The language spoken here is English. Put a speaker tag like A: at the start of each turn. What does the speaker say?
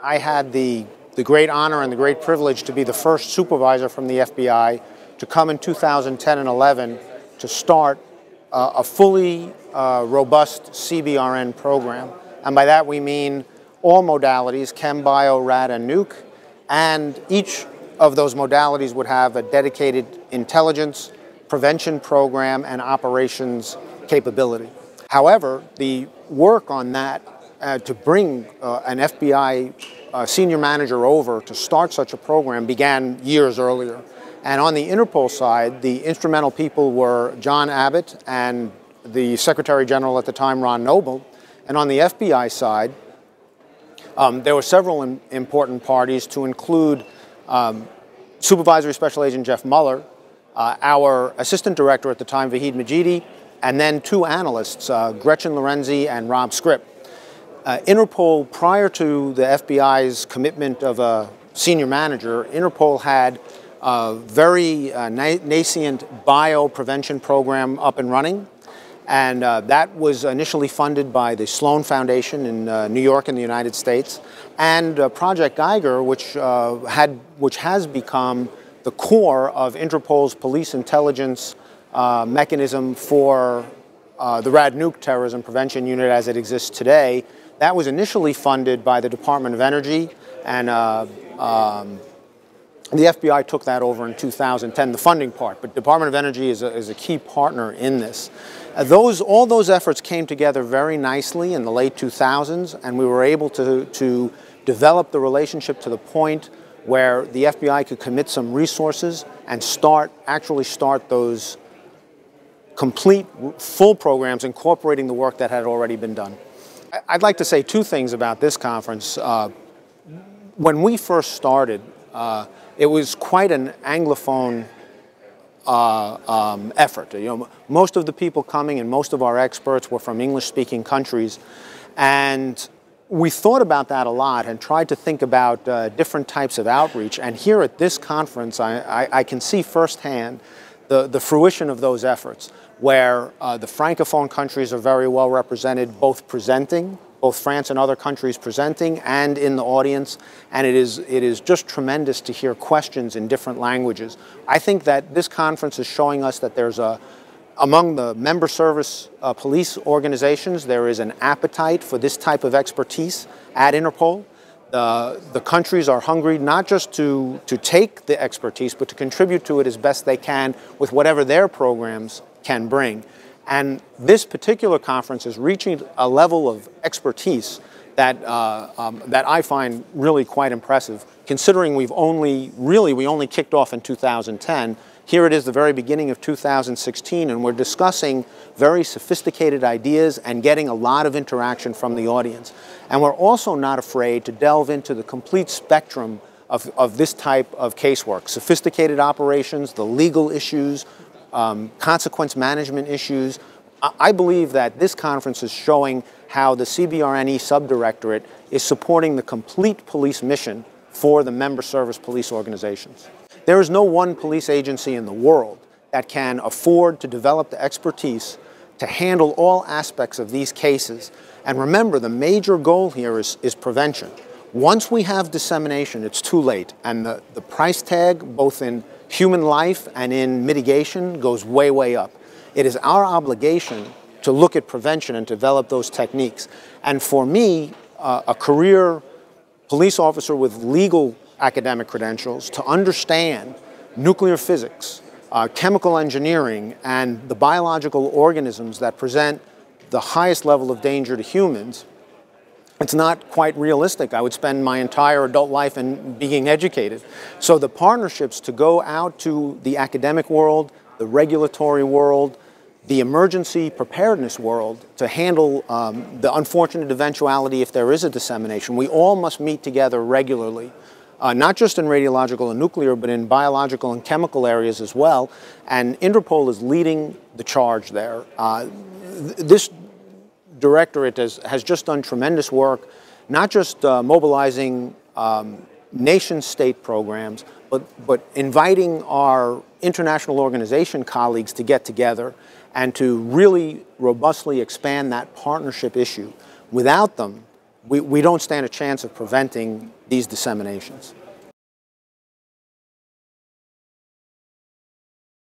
A: I had the, the great honor and the great privilege to be the first supervisor from the FBI to come in 2010 and 11 to start uh, a fully uh, robust CBRN program. And by that we mean all modalities, chem, bio, rad, and nuke, and each of those modalities would have a dedicated intelligence, prevention program, and operations capability. However, the work on that uh, to bring uh, an FBI uh, senior manager over to start such a program began years earlier. And on the Interpol side, the instrumental people were John Abbott and the Secretary General at the time, Ron Noble. And on the FBI side, um, there were several important parties to include um, Supervisory Special Agent Jeff Mueller, uh, our Assistant Director at the time, Vahid Majidi, and then two analysts, uh, Gretchen Lorenzi and Rob Scrip. Uh, Interpol, prior to the FBI's commitment of a senior manager, Interpol had a very uh, nascent bio prevention program up and running. And uh, that was initially funded by the Sloan Foundation in uh, New York in the United States, and uh, Project Geiger, which, uh, had, which has become the core of Interpol's police intelligence uh, mechanism for uh, the RAD Nuke terrorism prevention unit as it exists today. That was initially funded by the Department of Energy, and um, the FBI took that over in 2010, the funding part, but Department of Energy is a, is a key partner in this. Uh, those, all those efforts came together very nicely in the late 2000s, and we were able to, to develop the relationship to the point where the FBI could commit some resources and start, actually start those complete, full programs incorporating the work that had already been done. I'd like to say two things about this conference. Uh, when we first started, uh, it was quite an Anglophone uh, um, effort. You know, most of the people coming and most of our experts were from English-speaking countries, and we thought about that a lot and tried to think about uh, different types of outreach. And here at this conference, I, I, I can see firsthand the, the fruition of those efforts, where uh, the Francophone countries are very well represented, both presenting both France and other countries presenting and in the audience, and it is, it is just tremendous to hear questions in different languages. I think that this conference is showing us that there's a, among the member service uh, police organizations, there is an appetite for this type of expertise at Interpol. Uh, the countries are hungry not just to, to take the expertise, but to contribute to it as best they can with whatever their programs can bring. And this particular conference is reaching a level of expertise that, uh, um, that I find really quite impressive, considering we've only, really, we only kicked off in 2010. Here it is the very beginning of 2016, and we're discussing very sophisticated ideas and getting a lot of interaction from the audience. And we're also not afraid to delve into the complete spectrum of, of this type of casework, sophisticated operations, the legal issues, um, consequence management issues. I believe that this conference is showing how the CBRNE subdirectorate is supporting the complete police mission for the member service police organizations. There is no one police agency in the world that can afford to develop the expertise to handle all aspects of these cases. And remember, the major goal here is, is prevention. Once we have dissemination, it's too late. And the, the price tag, both in human life and in mitigation goes way, way up. It is our obligation to look at prevention and develop those techniques. And for me, uh, a career police officer with legal academic credentials, to understand nuclear physics, uh, chemical engineering, and the biological organisms that present the highest level of danger to humans it's not quite realistic. I would spend my entire adult life in being educated. So the partnerships to go out to the academic world, the regulatory world, the emergency preparedness world to handle um, the unfortunate eventuality if there is a dissemination. We all must meet together regularly, uh, not just in radiological and nuclear, but in biological and chemical areas as well. And Interpol is leading the charge there. Uh, th this directorate has, has just done tremendous work, not just uh, mobilizing um, nation state programs, but, but inviting our international organization colleagues to get together and to really robustly expand that partnership issue. Without them, we, we don't stand a chance of preventing these disseminations.